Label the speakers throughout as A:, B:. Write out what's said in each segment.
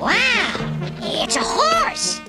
A: Wow, it's a horse!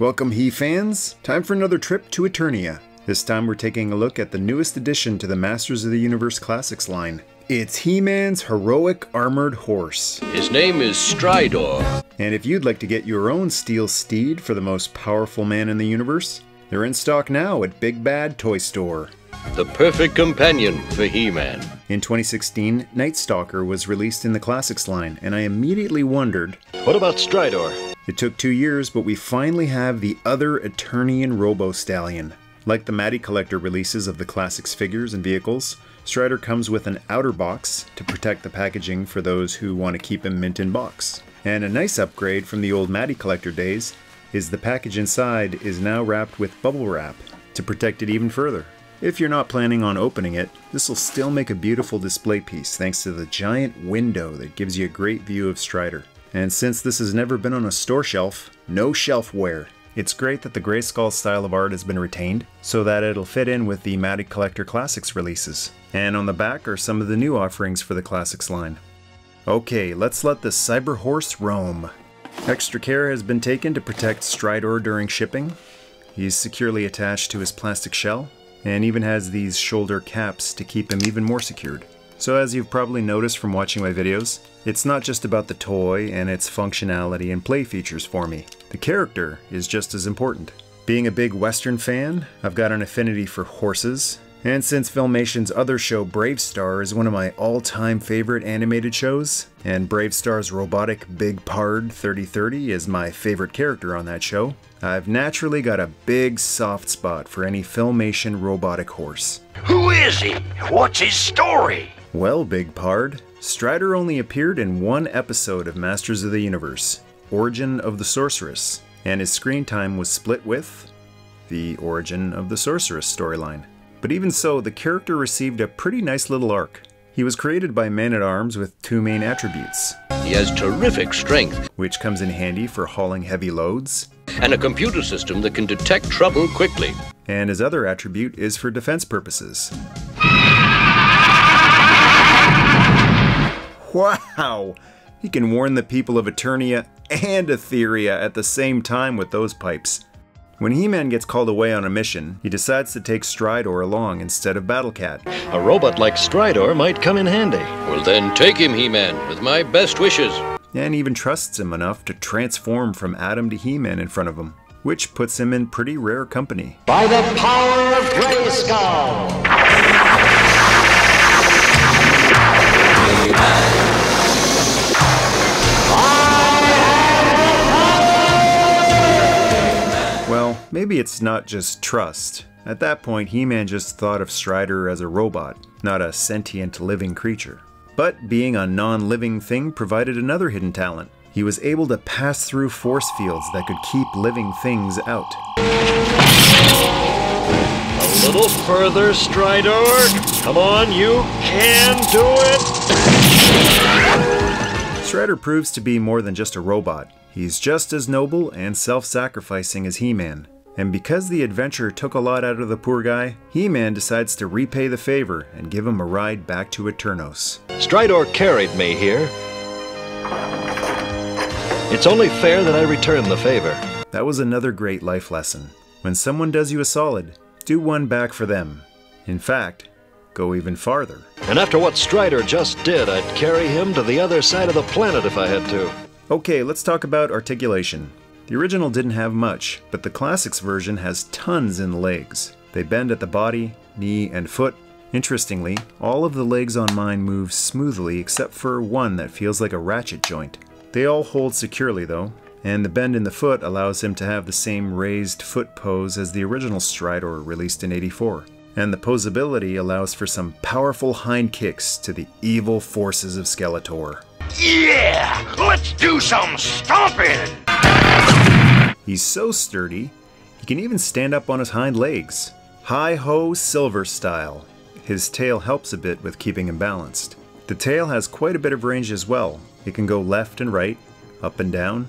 B: Welcome, He fans! Time for another trip to Eternia. This time we're taking a look at the newest addition to the Masters of the Universe Classics line. It's He Man's Heroic Armored Horse.
C: His name is Stridor.
B: And if you'd like to get your own steel steed for the most powerful man in the universe, they're in stock now at Big Bad Toy Store.
C: The perfect companion for He-Man.
B: In 2016, Night Stalker was released in the Classics line, and I immediately wondered
C: What about Stridor?
B: It took two years, but we finally have the other Eternian Robo Stallion. Like the Matty Collector releases of the Classics figures and vehicles, Stridor comes with an outer box to protect the packaging for those who want to keep him mint in box. And a nice upgrade from the old Matty Collector days is the package inside is now wrapped with bubble wrap to protect it even further. If you're not planning on opening it, this will still make a beautiful display piece thanks to the giant window that gives you a great view of Stridor. And since this has never been on a store shelf, no shelf wear. It's great that the Grayskull style of art has been retained, so that it'll fit in with the Matty Collector Classics releases. And on the back are some of the new offerings for the Classics line. Okay, let's let the Cyber Horse roam. Extra care has been taken to protect Stridor during shipping. He's securely attached to his plastic shell, and even has these shoulder caps to keep him even more secured. So as you've probably noticed from watching my videos, it's not just about the toy and its functionality and play features for me. The character is just as important. Being a big Western fan, I've got an affinity for horses, and since Filmation's other show BraveStarr is one of my all-time favorite animated shows, and BraveStarr's robotic Big Pard 3030 is my favorite character on that show, I've naturally got a big soft spot for any Filmation robotic horse.
D: Who is he? What's his story?
B: Well, Big Pard, Stridor only appeared in one episode of Masters of the Universe, Origin of the Sorceress, and his screen time was split with the Origin of the Sorceress storyline. But even so, the character received a pretty nice little arc. He was created by Man at Arms with two main attributes,
C: He has terrific strength
B: which comes in handy for hauling heavy loads,
C: and a computer system that can detect trouble quickly.
B: and his other attribute is for defense purposes. Wow! He can warn the people of Eternia and Etheria at the same time with those pipes. When He-Man gets called away on a mission, he decides to take Stridor along instead of Battlecat.
E: A robot like Stridor might come in handy.
C: Well then, take him, He-Man, with my best wishes.
B: and even trusts him enough to transform from Adam to He-Man in front of him, which puts him in pretty rare company.
F: By the power of Grayskull!
B: Maybe it's not just trust. At that point, He-Man just thought of Stridor as a robot, not a sentient living creature. But being a non-living thing provided another hidden talent. He was able to pass through force fields that could keep living things out.
E: A little further, Stridor. Come on, you can do it.
B: Stridor proves to be more than just a robot. He's just as noble and self-sacrificing as He-Man. And because the adventure took a lot out of the poor guy, He-Man decides to repay the favor and give him a ride back to Eternos.
E: Stridor carried me here. It's only fair that I return the favor.
B: That was another great life lesson. When someone does you a solid, do one back for them. In fact, go even farther.
E: And after what Stridor just did, I'd carry him to the other side of the planet if I had to.
B: Okay, let's talk about articulation. The original didn't have much, but the classics version has tons in legs. They bend at the body, knee, and foot. Interestingly, all of the legs on mine move smoothly except for one that feels like a ratchet joint. They all hold securely though, and the bend in the foot allows him to have the same raised foot pose as the original Stridor released in 84. And the posability allows for some powerful hind kicks to the evil forces of Skeletor.
D: Yeah! Let's do some stomping!
B: He's so sturdy, he can even stand up on his hind legs. Hi ho silver style. His tail helps a bit with keeping him balanced. The tail has quite a bit of range as well. It can go left and right, up and down.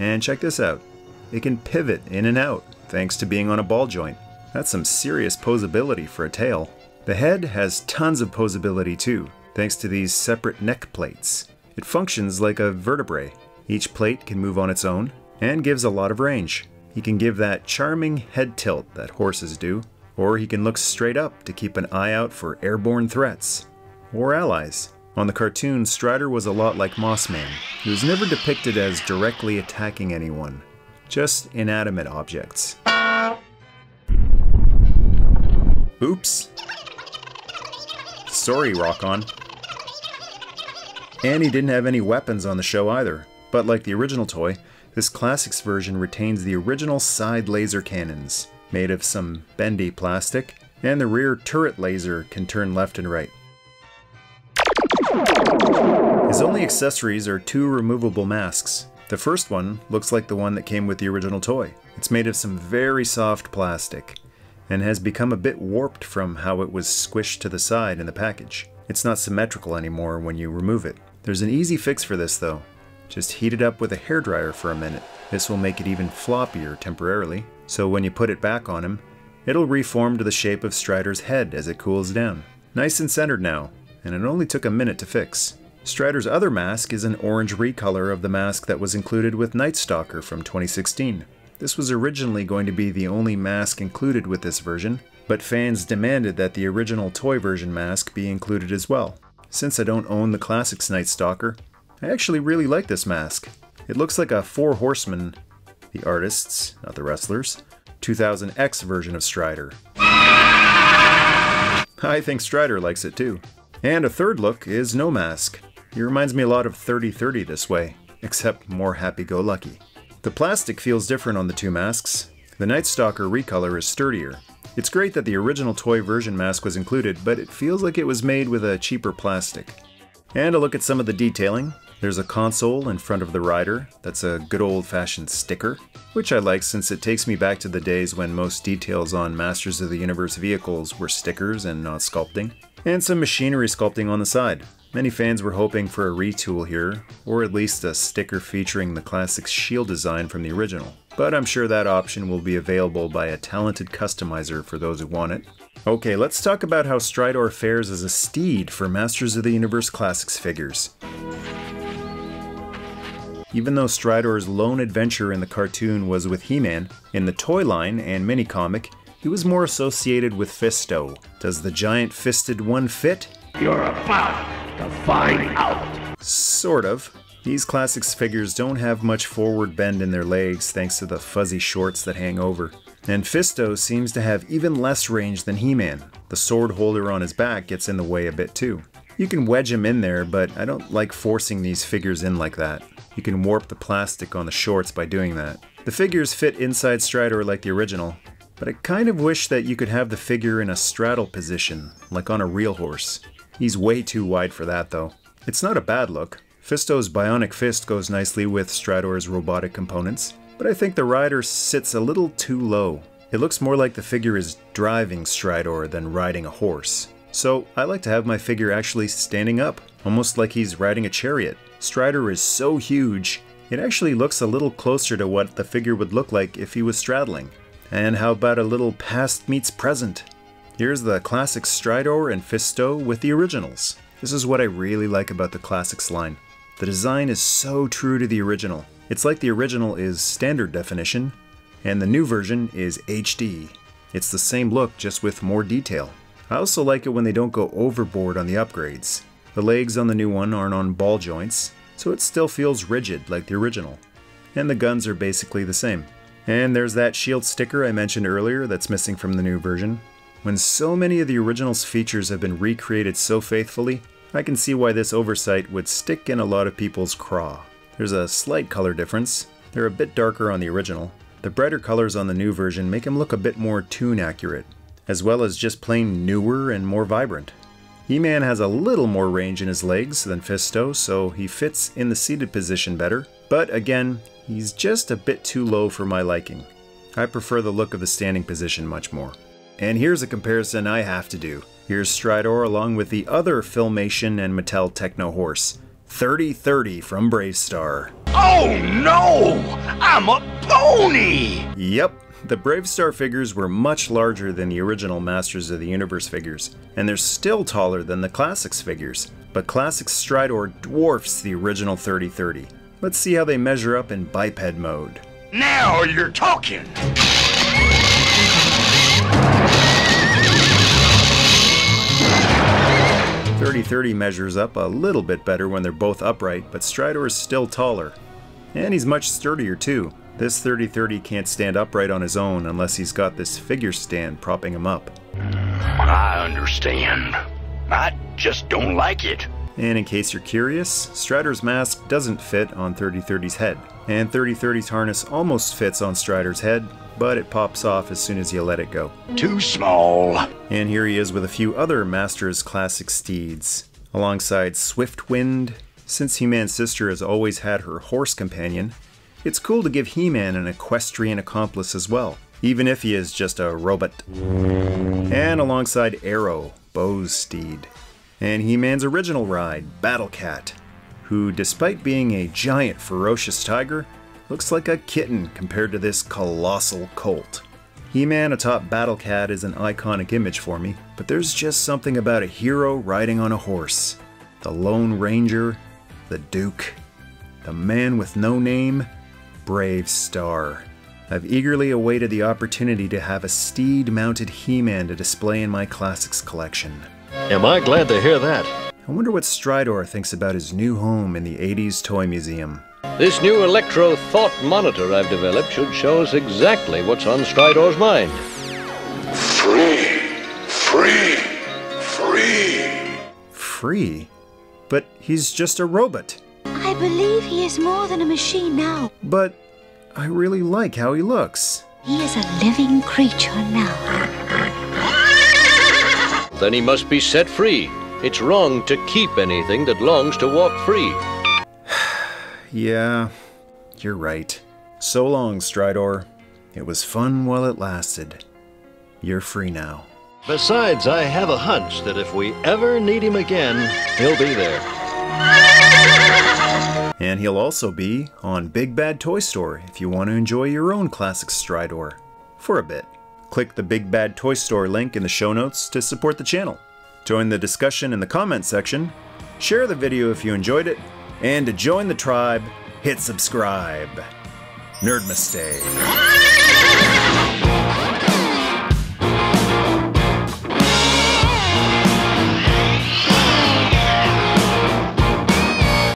B: And check this out. It can pivot in and out thanks to being on a ball joint. That's some serious posability for a tail. The head has tons of posability too, thanks to these separate neck plates. It functions like a vertebrae. Each plate can move on its own and gives a lot of range. He can give that charming head tilt that horses do, or he can look straight up to keep an eye out for airborne threats or allies. On the cartoon, Stridor was a lot like Moss Man. He was never depicted as directly attacking anyone, just inanimate objects. Oops. Sorry, Rock On. And he didn't have any weapons on the show either. But like the original toy, this classics version retains the original side laser cannons, made of some bendy plastic, and the rear turret laser can turn left and right. His only accessories are two removable masks. The first one looks like the one that came with the original toy. It's made of some very soft plastic, and has become a bit warped from how it was squished to the side in the package. It's not symmetrical anymore when you remove it. There's an easy fix for this though. Just heat it up with a hairdryer for a minute. This will make it even floppier temporarily, so when you put it back on him, it'll reform to the shape of Stridor's head as it cools down. Nice and centered now, and it only took a minute to fix. Stridor's other mask is an orange recolor of the mask that was included with Night Stalker from 2016. This was originally going to be the only mask included with this version, but fans demanded that the original toy version mask be included as well. Since I don't own the Classics Night Stalker, I actually really like this mask. It looks like a Four Horsemen, the artists, not the wrestlers, 2000X version of Stridor. I think Stridor likes it too. And a third look is no mask. He reminds me a lot of 3030 this way, except more happy-go-lucky. The plastic feels different on the two masks. The Night Stalker recolor is sturdier. It's great that the original toy version mask was included, but it feels like it was made with a cheaper plastic. And a look at some of the detailing. There's a console in front of the rider that's a good old fashioned sticker, which I like since it takes me back to the days when most details on Masters of the Universe vehicles were stickers and not sculpting. And some machinery sculpting on the side. Many fans were hoping for a retool here, or at least a sticker featuring the classic shield design from the original. But I'm sure that option will be available by a talented customizer for those who want it. Okay, let's talk about how Stridor fares as a steed for Masters of the Universe Classics figures. Even though Stridor's lone adventure in the cartoon was with He-Man, in the toy line and mini-comic, he was more associated with Fisto. Does the giant fisted one fit?
D: You're about to find out.
B: Sort of. These classics figures don't have much forward bend in their legs thanks to the fuzzy shorts that hang over. And Fisto seems to have even less range than He-Man. The sword holder on his back gets in the way a bit too. You can wedge him in there, but I don't like forcing these figures in like that. You can warp the plastic on the shorts by doing that. The figures fit inside Stridor like the original, but I kind of wish that you could have the figure in a straddle position, like on a real horse. He's way too wide for that though. It's not a bad look. Fisto's bionic fist goes nicely with Stridor's robotic components, but I think the rider sits a little too low. It looks more like the figure is driving Stridor than riding a horse. So I like to have my figure actually standing up, almost like he's riding a chariot. Stridor is so huge, it actually looks a little closer to what the figure would look like if he was straddling. And how about a little past meets present? Here's the classic Stridor and Fisto with the originals. This is what I really like about the classics line. The design is so true to the original. It's like the original is standard definition, and the new version is HD. It's the same look, just with more detail. I also like it when they don't go overboard on the upgrades. The legs on the new one aren't on ball joints, so it still feels rigid like the original. And the guns are basically the same. And there's that shield sticker I mentioned earlier that's missing from the new version. When so many of the original's features have been recreated so faithfully, I can see why this oversight would stick in a lot of people's craw. There's a slight color difference. They're a bit darker on the original. The brighter colors on the new version make him look a bit more tune accurate, as well as just plain newer and more vibrant. He-Man has a little more range in his legs than Fisto, so he fits in the seated position better, but again, he's just a bit too low for my liking. I prefer the look of the standing position much more. And here's a comparison I have to do. Here's Stridor along with the other Filmation and Mattel Techno Horse, 3030 from BraveStarr.
D: Oh no! I'm a pony!
B: Yep, The BraveStarr figures were much larger than the original Masters of the Universe figures, and they're still taller than the Classics figures, but Classics Stridor dwarfs the original 3030. Let's see how they measure up in biped mode.
D: Now you're talking.
B: Thirty thirty measures up a little bit better when they're both upright, but Stridor is still taller. And he's much sturdier too. This 3030 can't stand upright on his own unless he's got this figure stand propping him up.
D: I understand. I just don't like it.
B: And in case you're curious, Stridor's mask doesn't fit on 3030's head, and 3030's harness almost fits on Stridor's head, but it pops off as soon as you let it go.
D: Too small.
B: And here he is with a few other Masters Classic steeds, alongside Swiftwind. Since He-Man's sister has always had her horse companion, it's cool to give He-Man an equestrian accomplice as well, even if he is just a robot. And alongside Arrow, Bow's steed. And He-Man's original ride, Battle Cat, who, despite being a giant ferocious tiger, looks like a kitten compared to this colossal colt. He-Man atop Battle Cat is an iconic image for me, but there's just something about a hero riding on a horse. The Lone Ranger, the Duke, the man with no name, BraveStarr. I've eagerly awaited the opportunity to have a steed mounted He Man to display in my classics collection.
E: Am I glad to hear that?
B: I wonder what Stridor thinks about his new home in the 80s Toy Museum.
C: This new electro thought monitor I've developed should show us exactly what's on Stridor's mind.
D: Free. Free. Free.
B: Free? But he's just a robot.
A: I believe he is more than a machine now.
B: But I really like how he looks.
A: He is a living creature now.
C: Then he must be set free. It's wrong to keep anything that longs to walk free.
B: Yeah, you're right. So long, Stridor. It was fun while it lasted. You're free now.
E: Besides, I have a hunch that if we ever need him again, he'll be there.
B: And he'll also be on Big Bad Toy Store if you want to enjoy your own classic Stridor. For a bit. Click the Big Bad Toy Store link in the show notes to support the channel. Join the discussion in the comment section, share the video if you enjoyed it, and to join the tribe, hit subscribe. Nerdmaste.